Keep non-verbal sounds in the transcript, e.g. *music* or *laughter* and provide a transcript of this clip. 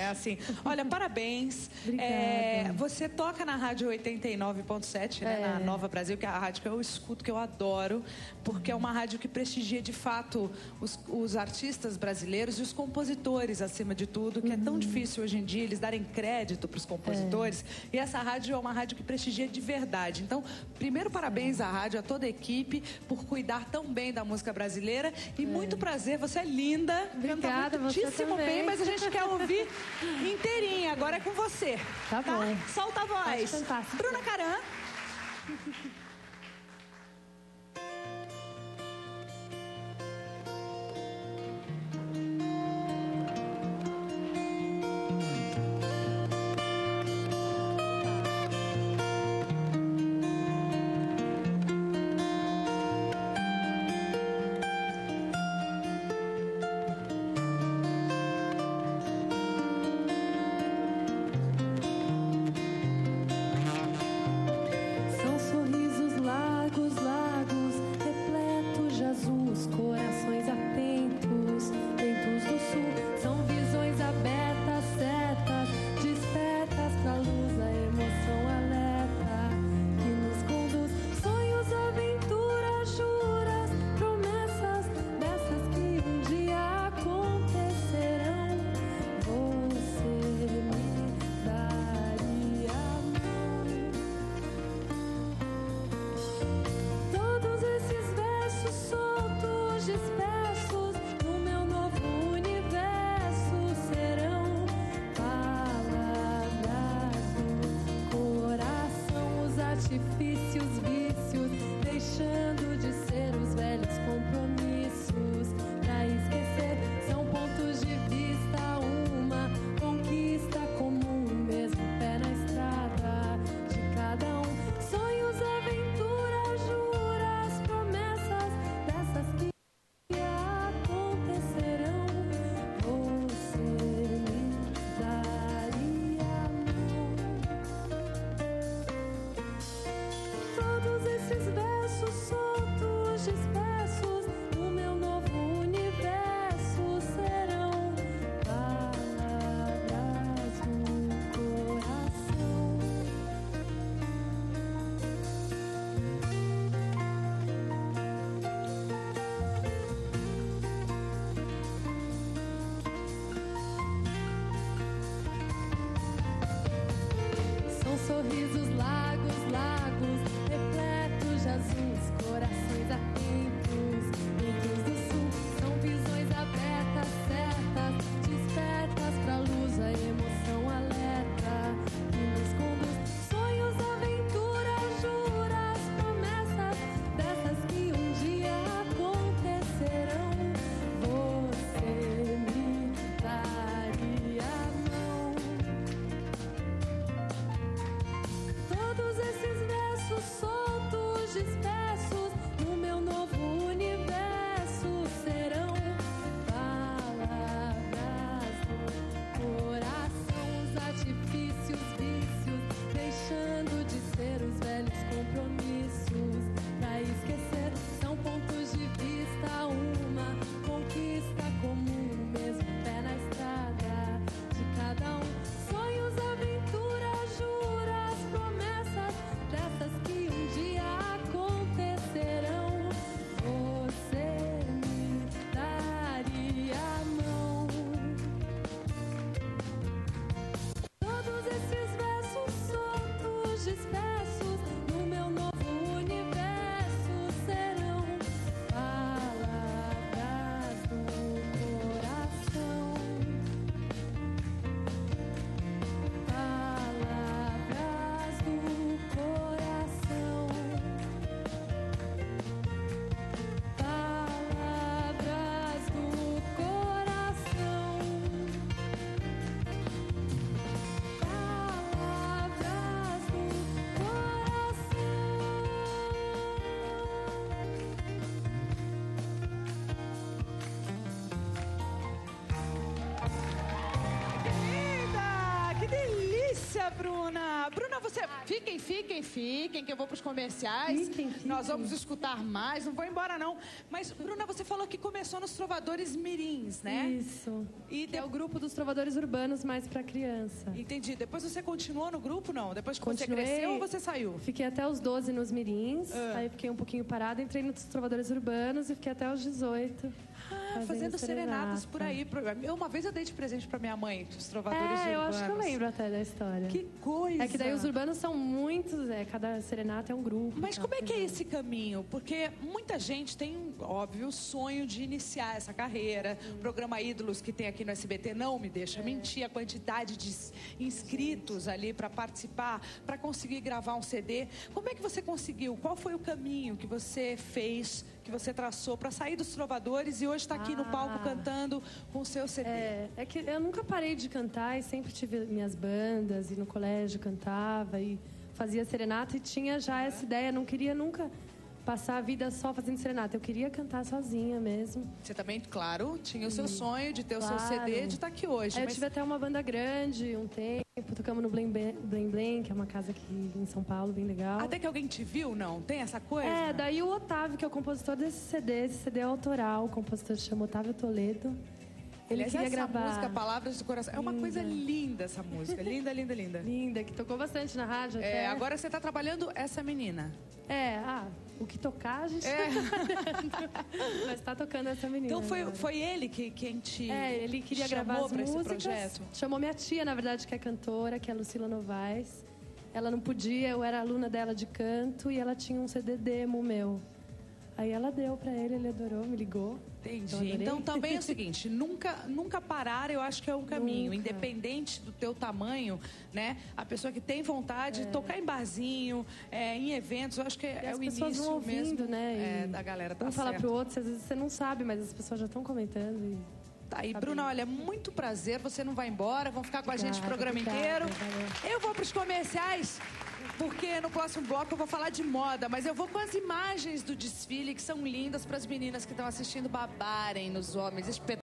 É assim. Olha, *laughs* parabéns. É, você toca na rádio 89.7, né, É. na Nova Brasil, que é a rádio que eu escuto, que eu adoro, porque é uma rádio que prestigia de fato os, os artistas brasileiros e os compositores, acima de tudo, que é Uhum. tão difícil hoje em dia eles darem crédito para os compositores. E essa rádio é uma rádio que prestigia de verdade. Então, primeiro, parabéns à rádio, a toda a equipe, por cuidar tão bem da música brasileira. E muito prazer, você é linda. Obrigada, canta muitíssimo bem, mas a gente quer ouvir *laughs* inteirinha. Agora é com você. Tá bom. Solta a voz. Bruna Caran. Artifícios, sorrisos largos, just bad. Bruna. Bruna, você. Fiquem, fiquem, fiquem, que eu vou pros comerciais. Fiquem, fiquem. Nós vamos escutar mais, não vou embora, não. Mas, Bruna, você falou que começou nos Trovadores Mirins, né? Isso. E é o grupo dos trovadores urbanos mais pra criança. Entendi. Depois você continuou no grupo, não? Depois que Continuei. você cresceu ou você saiu? Fiquei até os 12 nos mirins, Ah. aí fiquei um pouquinho parada, entrei nos trovadores urbanos e fiquei até os 18. Ah, fazendo serenatas por aí. Eu, uma vez eu dei de presente pra minha mãe, os Trovadores É, eu Urbanos. acho que eu lembro até da história. Que coisa. É que daí os urbanos são muitos, é, cada serenata é um grupo. Mas como é que é esse caminho? Porque muita gente tem, óbvio, o sonho de iniciar essa carreira. O programa Ídolos que tem aqui no SBT não me deixa mentir a quantidade de inscritos ali para participar, para conseguir gravar um CD. Como é que você conseguiu? Qual foi o caminho que você fez, que você traçou para sair dos trovadores e hoje está aqui no palco Ah. cantando com o seu CD? É, é que eu nunca parei de cantar e sempre tive minhas bandas e no colégio cantava e fazia serenata e tinha já essa ideia, não queria nunca passar a vida só fazendo serenata, eu queria cantar sozinha mesmo. Você também, claro, tinha o seu sonho de ter o seu Claro. CD, de estar aqui hoje. Eu mas- tive até uma banda grande um tempo, tocamos no Blém Blém, que é uma casa aqui em São Paulo, bem legal. Até que alguém te viu, não? Tem essa coisa? É, daí o Otávio, que é o compositor desse CD, esse CD é autoral, o compositor se chama Otávio Toledo. Ele Aliás, queria essa gravar. música, Palavras do Coração, é uma coisa linda essa música. Linda, linda, linda. *laughs* Linda, que tocou bastante na rádio É, até. agora você está trabalhando essa menina. É, ah, o que tocar a gente É. *laughs* Mas tá tocando essa menina. Então foi, agora. foi ele que, quem te É, ele queria gravar as músicas. projeto? Chamou minha tia, na verdade, que é cantora, que é a Lucila Novaes. Ela não podia, eu era aluna dela de canto e ela tinha um CD demo meu. Aí ela deu pra ele, ele adorou, me ligou. Entendi. Então também é o *laughs* seguinte, nunca, nunca parar, eu acho que é um caminho. Nunca. Independente do teu tamanho, né? A pessoa que tem vontade de tocar em barzinho, é, em eventos, eu acho que é, as o início vão ouvindo, mesmo né? é, da galera. Tá um falar certo. pro outro, às vezes você não sabe, mas as pessoas já estão comentando. E... Tá aí, Tá Bruna, bem. olha, muito prazer. Você não vai embora, vão ficar com a gente o Obrigada, programa obrigada, inteiro. valeu. Eu vou para os comerciais, porque no próximo bloco eu vou falar de moda, mas eu vou com as imagens do desfile que são lindas para as meninas que estão assistindo babarem nos homens. Espet